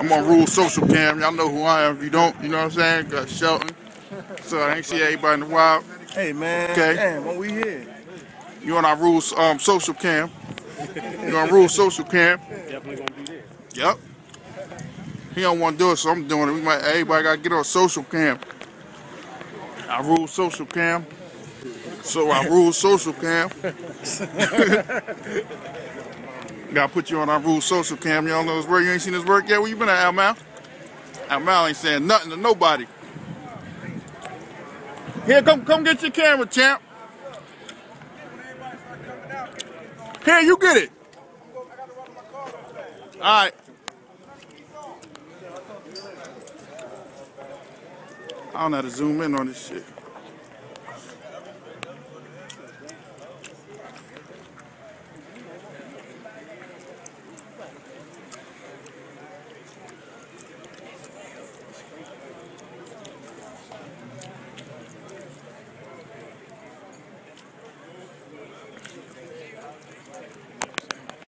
I'm on Rule Socialcam. Y'all know who I am. If you don't, you know what I'm saying? Got Shelton. So I ain't see everybody in the wild. Hey man, Okay. damn, when we here? You on our Rule um, Socialcam. You on Rule Socialcam. Definitely gonna be there. Yep. He don't want to do it, so I'm doing it. We might everybody gotta get on social cam. I rule social cam. So I rule social cam. gotta put you on our rule social cam. Y'all know his work. You ain't seen his work yet? Where you been at, Al Mal? Al Mal ain't saying nothing to nobody. Here, come come get your camera, champ. Here, you get it. All right. I don't know how to zoom in on this shit.